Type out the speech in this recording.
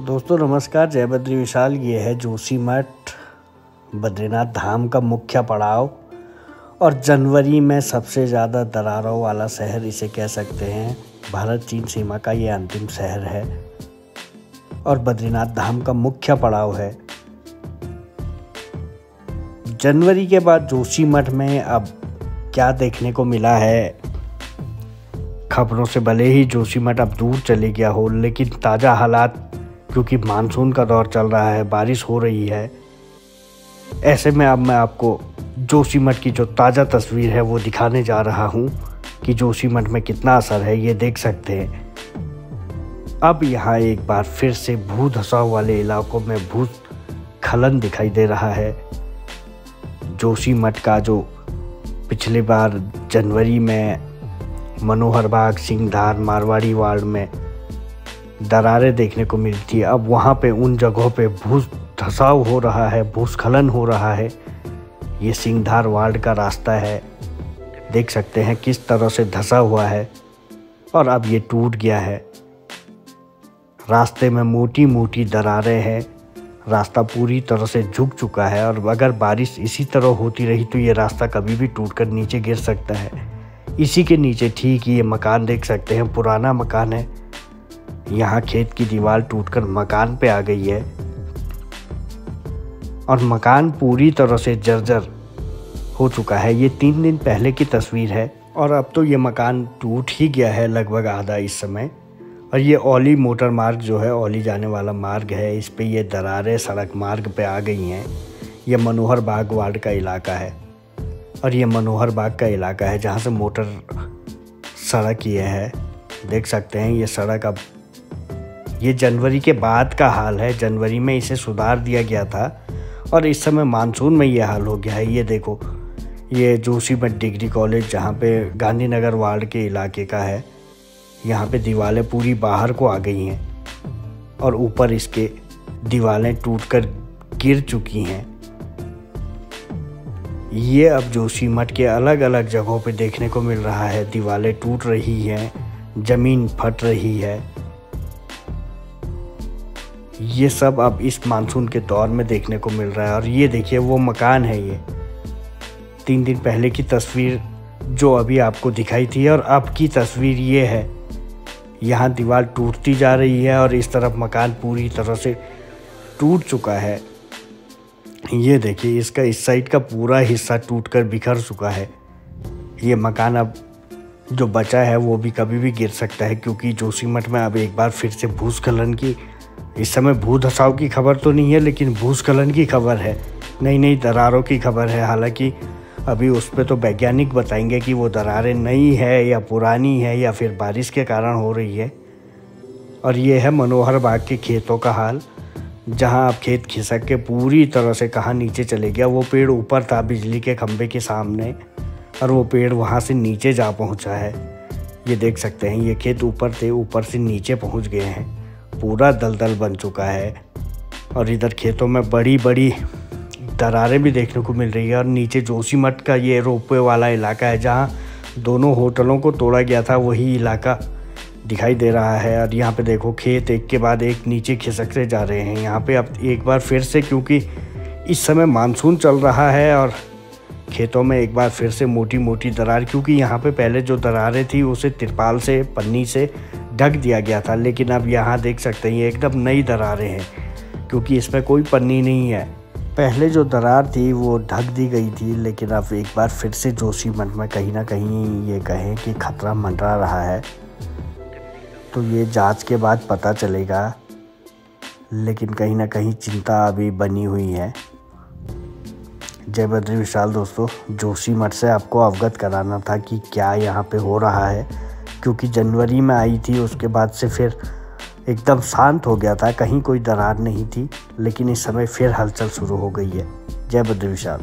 दोस्तों, नमस्कार। जय बद्री विशाल। ये है जोशी मठ, बद्रीनाथ धाम का मुख्य पड़ाव। और जनवरी में सबसे ज़्यादा दरारों वाला शहर इसे कह सकते हैं, भारत चीन सीमा का ये अंतिम शहर है। और बद्रीनाथ धाम का मुख्य पड़ाव है। जनवरी के बाद जोशी मठ में अब क्या देखने को मिला है? खबरों से भले ही जोशी मठ अब दूर चले गया हो, लेकिन ताज़ा हालात क्योंकि मानसून का दौर चल रहा है, बारिश हो रही है। ऐसे में अब मैं आपको जोशीमठ की जो ताज़ा तस्वीर है, वो दिखाने जा रहा हूँ कि जोशीमठ में कितना असर है, ये देख सकते हैं। अब यहाँ एक बार फिर से भू धसाव वाले इलाकों में भू खलन दिखाई दे रहा है। जोशीमठ का जो पिछले बार जनवरी में मनोहर बाग, सिंगधार, मारवाड़ी वार्ड में दरारें देखने को मिलती है। अब वहाँ पे, उन जगहों पे भूस धसाव हो रहा है, भूस्खलन हो रहा है। ये सिंगधार वार्ड का रास्ता है। देख सकते हैं किस तरह से धसा हुआ है। और अब ये टूट गया है। रास्ते में मोटी मोटी दरारें हैं। रास्ता पूरी तरह से झुक चुका है और अगर बारिश इसी तरह होती रही तो ये रास्ता कभी भी टूटकर नीचे गिर सकता है। इसी के नीचे ठीक ये मकान देख सकते हैं, पुराना मकान है। यहाँ खेत की दीवार टूटकर मकान पे आ गई है। और मकान पूरी तरह से जर्जर हो चुका है। ये तीन दिन पहले की तस्वीर है और अब तो ये मकान टूट ही गया है लगभग आधा इस समय। और ये ओली मोटर मार्ग जो है, ओली जाने वाला मार्ग है। इस पे ये दरारें सड़क मार्ग पे आ गई हैं। ये मनोहर बाग वार्ड का इलाका है। और ये मनोहर बाग का इलाका है जहाँ से मोटर सड़क ये है। देख सकते हैं, ये सड़क अब ये जनवरी के बाद का हाल है। जनवरी में इसे सुधार दिया गया था और इस समय मानसून में ये हाल हो गया है। ये देखो, ये जोशीमठ डिग्री कॉलेज जहाँ पे गांधीनगर वार्ड के इलाके का है। यहाँ पे दीवारें पूरी बाहर को आ गई हैं और ऊपर इसके दीवारें टूटकर गिर चुकी हैं। ये अब जोशीमठ के अलग अलग जगहों पे देखने को मिल रहा है। दीवारें टूट रही हैं, ज़मीन फट रही है। ये सब अब इस मानसून के दौर में देखने को मिल रहा है और ये देखिए, वो मकान है ये। तीन दिन पहले की तस्वीर जो अभी आपको दिखाई थी और अब की तस्वीर ये है। यहाँ दीवार टूटती जा रही है और इस तरफ़ मकान पूरी तरह से टूट चुका है। ये देखिए, इसका इस साइड का पूरा हिस्सा टूटकर बिखर चुका है। ये मकान अब जो बचा है वो भी कभी भी गिर सकता है क्योंकि जोशीमठ में अब एक बार फिर से भूस्खलन की इस समय भू धसाव की खबर तो नहीं है, लेकिन भूस्खलन की खबर है। नई नई दरारों की खबर है। हालाँकि अभी उस पर तो वैज्ञानिक बताएँगे कि वो दरारें नई है या पुरानी है या फिर बारिश के कारण हो रही है। और ये है मनोहर बाग के खेतों का हाल, जहाँ आप खेत खिसक के पूरी तरह से कहाँ नीचे चले गया, वो पेड़ ऊपर था बिजली के खंभे के सामने, और वो पेड़ वहाँ से नीचे जा पहुँचा है। ये देख सकते हैं, ये खेत ऊपर थे ऊपर से नीचे पहुँच गए हैं। पूरा दलदल बन चुका है और इधर खेतों में बड़ी बड़ी दरारें भी देखने को मिल रही है और नीचे जोशीमठ का ये रोपवे वाला इलाका है जहाँ दोनों होटलों को तोड़ा गया था, वही इलाका दिखाई दे रहा है। और यहाँ पे देखो, खेत एक के बाद एक नीचे खिसकते जा रहे हैं। यहाँ पे अब एक बार फिर से, क्योंकि इस समय मानसून चल रहा है और खेतों में एक बार फिर से मोटी मोटी दरार, क्योंकि यहाँ पे पहले जो दरारें थी, उसे तिरपाल से, पन्नी से ढक दिया गया था, लेकिन अब यहाँ देख सकते हैं, ये एकदम नई दरारें हैं, क्योंकि इसमें कोई पन्नी नहीं है। पहले जो दरार थी, वो ढक दी गई थी, लेकिन अब एक बार फिर से जोशी मन में कहीं ना कहीं ये कहें कि खतरा मंडरा रहा है। तो ये जाँच के बाद पता चलेगा, लेकिन कहीं ना कहीं चिंता अभी बनी हुई है। जय बद्री विशाल दोस्तों, जोशी मठ से आपको अवगत कराना था कि क्या यहाँ पे हो रहा है। क्योंकि जनवरी में आई थी, उसके बाद से फिर एकदम शांत हो गया था, कहीं कोई दरार नहीं थी, लेकिन इस समय फिर हलचल शुरू हो गई है। जय बद्री विशाल।